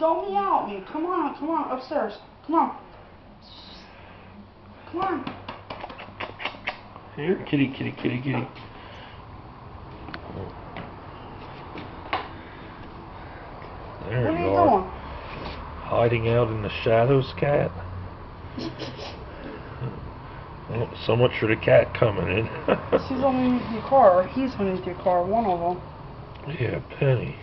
Don't meow at me. Come on, come on, upstairs. Come on. Come on. Here, kitty, kitty, kitty, kitty. There What you are. doing? Hiding out in the shadows, cat. Well, so much for the cat coming in. She's on the car, or he's underneath your car, one of them. yeah, Penny.